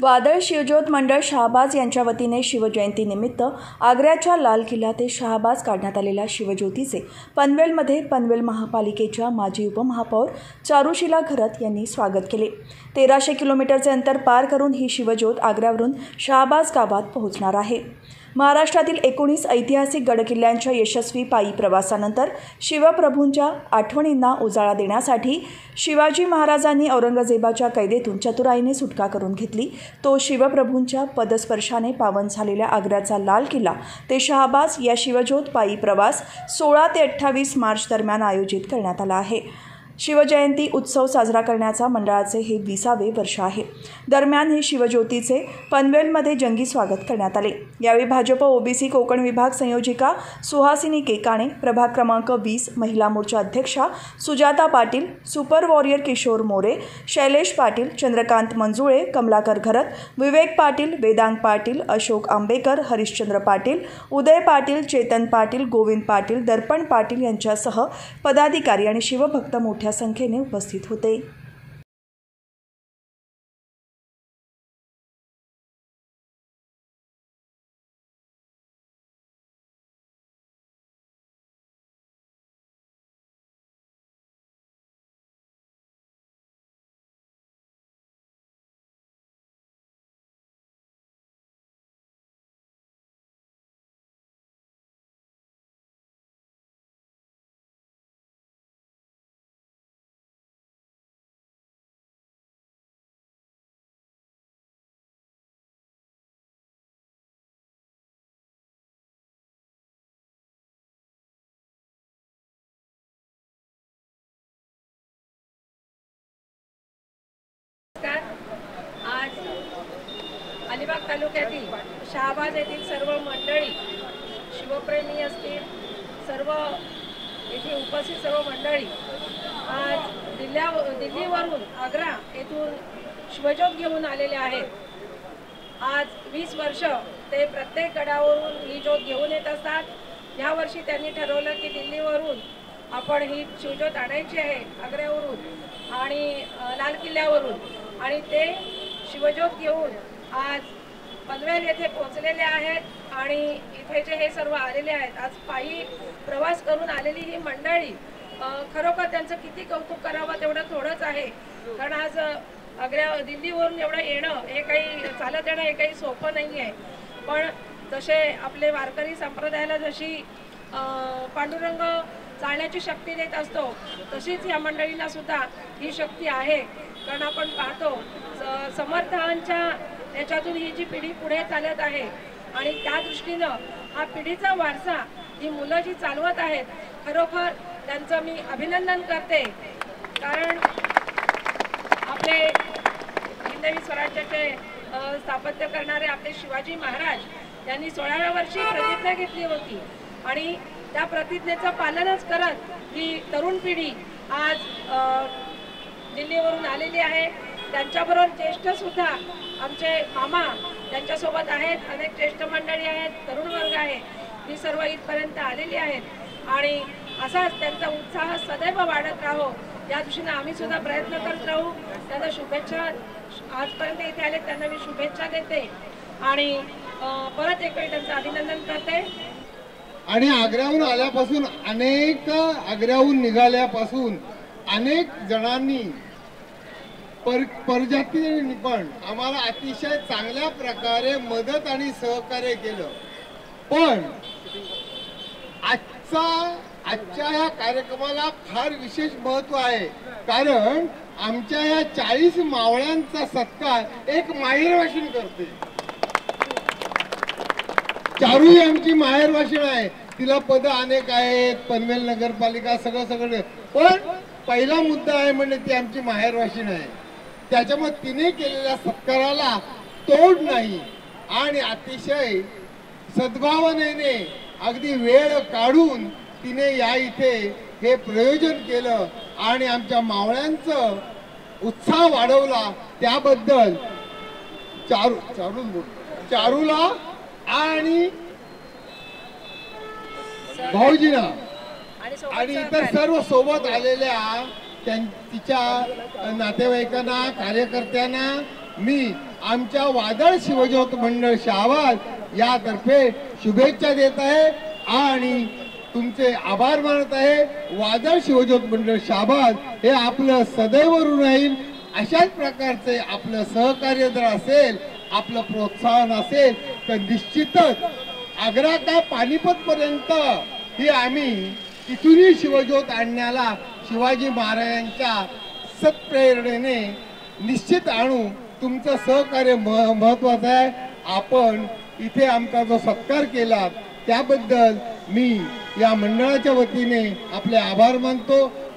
वादळ शिवज्योत मंडळ शहाबाज यांच्या वतीने शिवजयंतीनिमित्त आग्र्याच्या लाल किल्ला ते शहाबाज काढण्यात आलेल्या शिवज्योतीचे पनवेलमध्ये पनवेल महापालिकेच्या माजी उपमहापौर चारुशिला घरत यांनी स्वागत केले. तेराशे किलोमीटरचे अंतर पार करून ही शिवज्योत आग्र्यावरून शहाबाज गावात पोहोचणार आहे. महाराष्ट्रातील एकोणीस ऐतिहासिक गडकिल्ल्यांच्या यशस्वी पायी प्रवासानंतर शिवप्रभूंच्या आठवणींना उजाळा देण्यासाठी शिवाजी महाराजांनी औरंगजेबाच्या कैदेतून चतुराईने सुटका करून घेतली. तो शिवप्रभूंच्या पदस्पर्शाने पावन झालेल्या आग्र्याचा लाल किल्ला ते शहाबाज या शिवज्योत पायी प्रवास सोळा ते अठ्ठावीस मार्च दरम्यान आयोजित करण्यात आला आहे. शिवजयंती उत्सव साजरा करण्याचा मंडळाचे हे विसावे वर्ष आहे. दरम्यान हे शिवज्योतीचे पनवेलमध्ये जंगी स्वागत करण्यात आले. यावेळी भाजप ओबीसी कोकण विभाग संयोजिका सुहासिनी केकाणे प्रभाग क्रमांक वीस महिला मोर्चा अध्यक्षा सुजाता पाटील सुपर वॉरियर किशोर मोरे शैलेश पाटील चंद्रकांत मंजुळे कमलाकर घरत विवेक पाटील वेदांग पाटील अशोक आंबेकर हरिश्चंद्र पाटील उदय पाटील चेतन पाटील गोविंद पाटील दर्पण पाटील यांच्यासह पदाधिकारी आणि शिवभक्त मोठ्या संख्येने उपस्थित होते. नमस्कार. आज अलिबाग तालुक्यातील शहाबाद येथील सर्व मंडळी शिवप्रेमी असतील सर्व येथे उपस्थित सर्व मंडळी आज दिल्ल्या दिल्लीवरून आग्रा येथून शिवज्योत घेऊन आलेले आहेत. आज वीस वर्ष ते प्रत्येक गडावरून ही ज्योत घेऊन येत असतात. यावर्षी त्यांनी ठरवलं की दिल्लीवरून आपण ही शिवज्योत आणायची आहे आग्र्यावरून आणि लाल किल्ल्यावरून. आणि ते शिवज्योत घेऊन आज पनवेल येथे पोहोचलेले आहेत आणि इथे जे हे सर्व आलेले आहेत आज पायी प्रवास करून आलेली ही मंडळी खरोखर त्यांचं किती कौतुक करावं तेवढं थोडंच आहे. कारण आज आग्र्या दिल्लीवरून एवढं येणं हे काही चालत येणं हे काही सोपं नाही आहे. पण जसे आपले वारकरी संप्रदायाला जशी पांडुरंग चालण्याची शक्ती देत असतो तशीच या मंडळींना सुद्धा ही शक्ती आहे. कारण आपण पाहतो स- समर्थांच्या याच्यातून ही जी पिढी पुढे चालत आहे आणि त्या दृष्टीनं हा पिढीचा वारसा ही मुलं जी चालवत आहेत खरोखर त्यांचं मी अभिनंदन करते. कारण आपले हिंदवी स्वराज्याचे स्थापत्य करणारे आपले शिवाजी महाराज यांनी सोळाव्या वर्षी प्रतिज्ञा घेतली होती आणि त्या प्रतिज्ञेचं पालनच करत ही तरुण पिढी आज दिल्लीवरून आलेली आहे. त्यांच्याबरोबर ज्येष्ठ सुद्धा आमचे मामा त्यांच्यासोबत आहेत. अनेक ज्येष्ठ मंडळी आहेत तरुण वर्ग आहे. ही सर्व इथपर्यंत आलेली आहेत. आणि असाच त्यांचा उत्साह सदैव वाढत राहो. या दृष्टीनं आम्ही सुद्धा प्रयत्न करत राहू. त्यांना शुभेच्छा आजपर्यंत इथे आले त्यांना मी शुभेच्छा देते. आणि परत एक वेळी त्यांचं अभिनंदन करते. आणि आग्र्याहून आल्यापासून अनेक आग्र्याहून निघाल्यापासून अनेक जणांनी पर परजातींनी पण आम्हाला अतिशय चांगल्या प्रकारे मदत आणि सहकार्य केलं. पण आजचा आजच्या या कार्यक्रमाला फार विशेष महत्त्व आहे. कारण आमच्या या चाळीस मावळ्यांचा सत्कार एक माहेरवाशीण करते चारूही आमची माहेर आहे. तिला पद अनेक आहेत पनवेल नगरपालिका सगळं सगळं. पण पहिला मुद्दा आहे म्हणजे ती आमची माहेरवाशीण आहे त्याच्यामुळे तिने केलेल्या सत्काराला तोड नाही. आणि अतिशय सद्भावनेने अगदी वेळ काढून तिने या इथे हे प्रयोजन केलं आणि आमच्या मावळ्यांचं उत्साह वाढवला. त्याबद्दल चारू चारू चारूला आणि भाऊजीना. आणि इतर. सर्व सोबत आलेल्या त्यां- तिच्या नातेवाईकांना कार्यकर्त्यांना मी आमच्या वादळ शिवज्योत मंडळ शहाबाद यातर्फे शुभेच्छा देत आहे आणि तुमचे आभार मानत आहे वादळ शिवज्योत मंडळ शहाबाद हे आपलं सदैव ऋण राहील अशाच प्रकारचे आपलं सहकार्य जर असेल आपलं प्रोत्साहन असेल तर निश्चितच आग्रा का पानिपत पर्यंत ही आम्ही इथूनही शिवज्योत आणण्याला शिवाजी महाराजांच्या सत्प्रेरणेने निश्चित आणू तुमचं सहकार्य मह महत्वाचं आहे. आपण इथे आमचा जो सत्कार केला त्याबद्दल मी या मंडळाच्या वतीने आपले आभार मानतो.